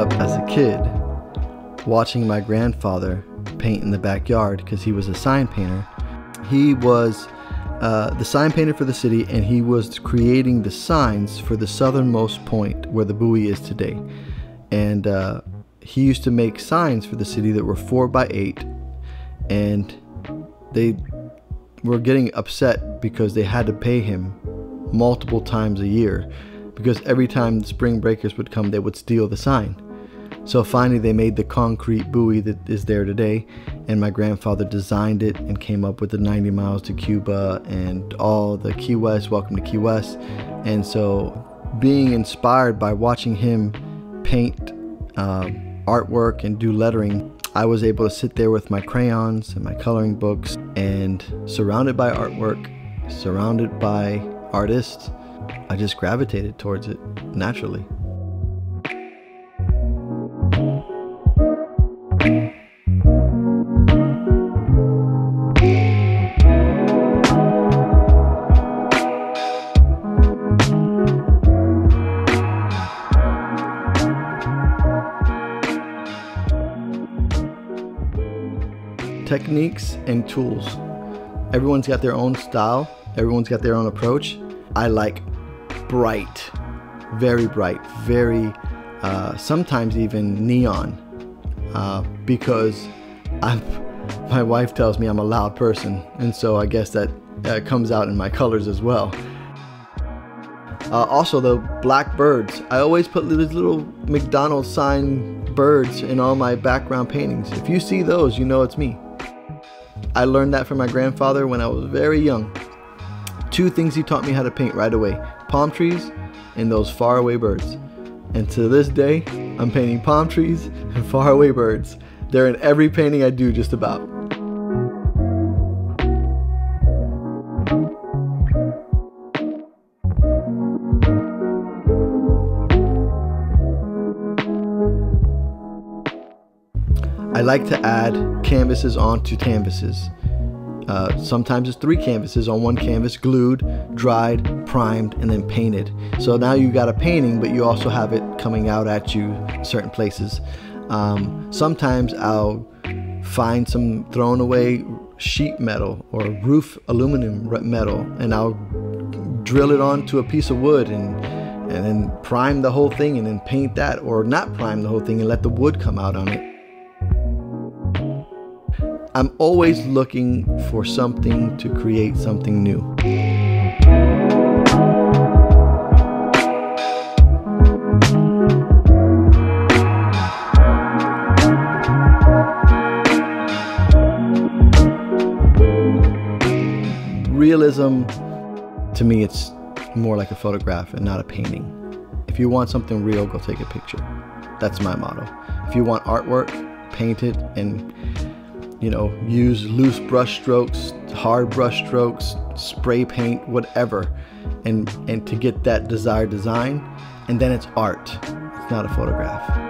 up as a kid, watching my grandfather paint in the backyard because he was a sign painter. He was uh, the sign painter for the city, and he was creating the signs for the southernmost point where the buoy is today. And uh, he used to make signs for the city that were four by eight, and they were getting upset because they had to pay him multiple times a year because every time the spring breakers would come, they would steal the sign. So finally, they made the concrete buoy that is there today, and my grandfather designed it and came up with the 90 miles to Cuba and all the Key West, welcome to Key West. And so, being inspired by watching him paint uh, artwork and do lettering, I was able to sit there with my crayons and my coloring books and surrounded by artwork, surrounded by artists, I just gravitated towards it naturally. Techniques and tools. Everyone's got their own style, everyone's got their own approach. I like bright, very bright, very, uh, sometimes even neon, uh, because I'm, my wife tells me I'm a loud person, and so I guess that uh, comes out in my colors as well. Uh, also, the black birds. I always put these little McDonald's sign birds in all my background paintings. If you see those, you know it's me. I learned that from my grandfather when I was very young. Two things he taught me how to paint right away palm trees and those faraway birds. And to this day, I'm painting palm trees and faraway birds. They're in every painting I do, just about. I like to add canvases onto canvases. Uh, sometimes it's three canvases on one canvas, glued, dried, primed, and then painted. So now you've got a painting, but you also have it coming out at you certain places. Um, sometimes I'll find some thrown away sheet metal or roof aluminum metal, and I'll drill it onto a piece of wood and and then prime the whole thing and then paint that, or not prime the whole thing and let the wood come out on it. I'm always looking for something to create something new. Realism, to me, it's more like a photograph and not a painting. If you want something real, go take a picture. That's my motto. If you want artwork, paint it and you know, use loose brush strokes, hard brush strokes, spray paint, whatever, and and to get that desired design, and then it's art. It's not a photograph.